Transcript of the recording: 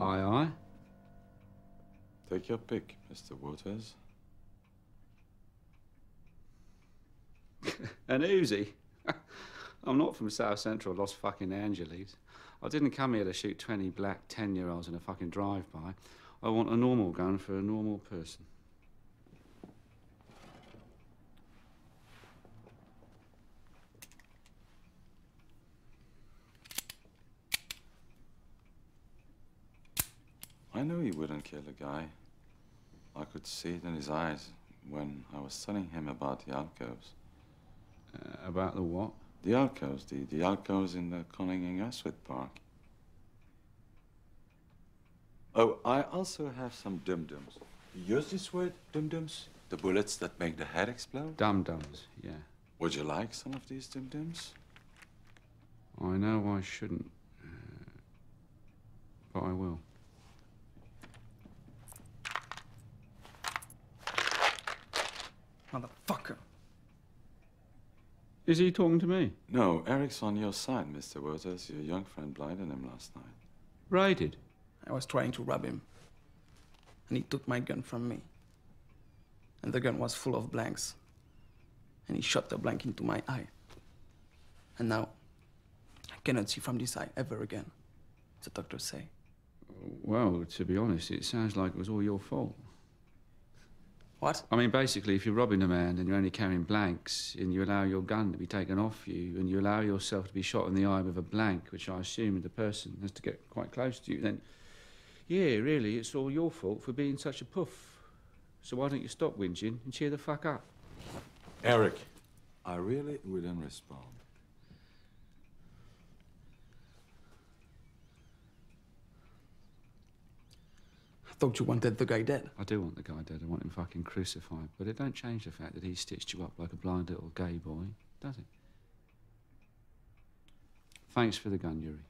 Aye, aye. Take your pick, Mr. Waters. An Uzi? I'm not from South Central Los fucking Angeles. I didn't come here to shoot 20 black 10 year olds in a fucking drive by. I want a normal gun for a normal person. I knew he wouldn't kill a guy. I could see it in his eyes when I was telling him about the alcoves. Uh, about the what? The alcoves, the, the alcoves in the Koningin Astrid Park. Oh, I also have some dum-dums. You use this word, dum-dums? The bullets that make the head explode? Dum dums, yeah. Would you like some of these dum-dums? I know I shouldn't, uh, but I will. Motherfucker. Is he talking to me? No, Eric's on your side, Mr. Waters. Your young friend blinded him last night. Raided? I was trying to rob him. And he took my gun from me. And the gun was full of blanks. And he shot the blank into my eye. And now, I cannot see from this eye ever again. The doctors say. Well, to be honest, it sounds like it was all your fault. What? I mean, basically, if you're robbing a man and you're only carrying blanks and you allow your gun to be taken off you and you allow yourself to be shot in the eye with a blank, which I assume the person has to get quite close to you, then, yeah, really, it's all your fault for being such a puff. So why don't you stop whinging and cheer the fuck up? Eric, I really wouldn't respond. Thought you wanted the guy dead. I do want the guy dead. I want him fucking crucified. But it don't change the fact that he stitched you up like a blind little gay boy, does it? Thanks for the gun, Yuri.